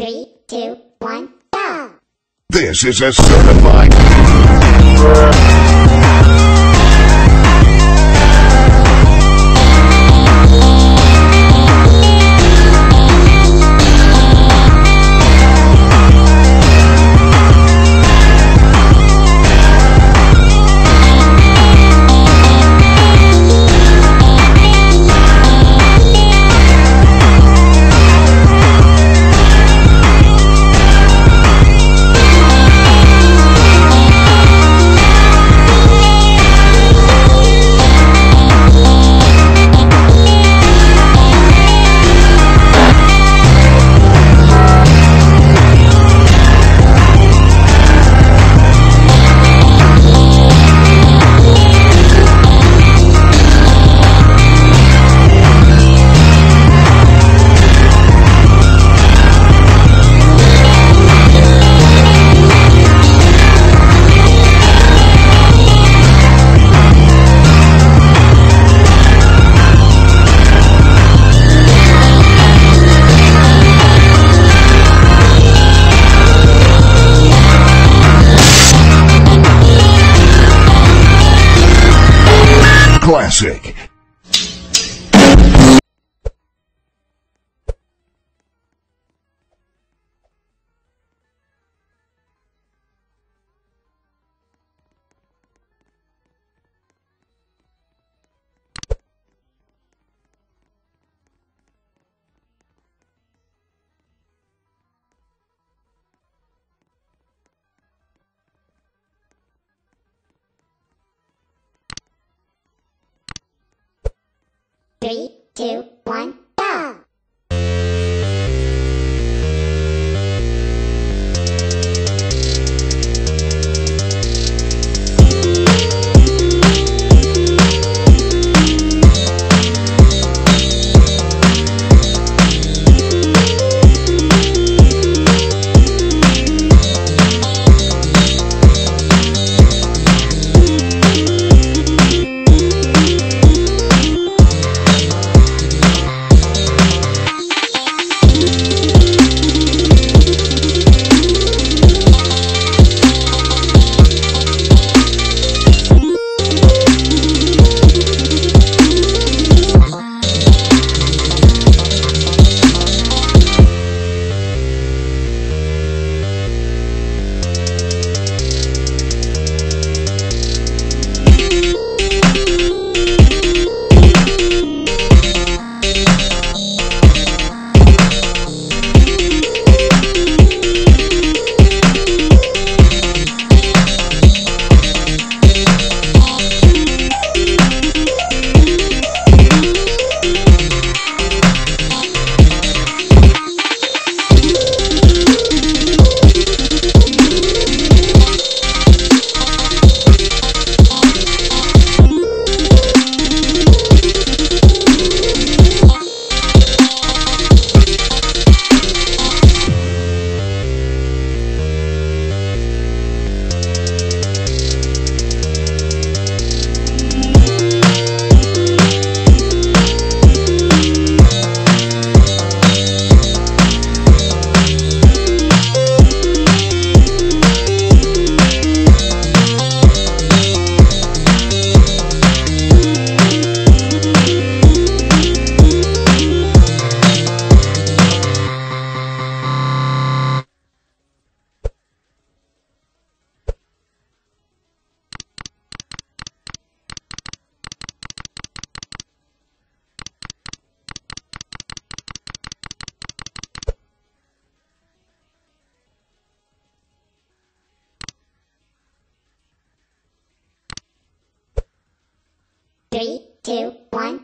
Three, two, one, go! This is a certified. Classic. Three, two, one, Three, two, one,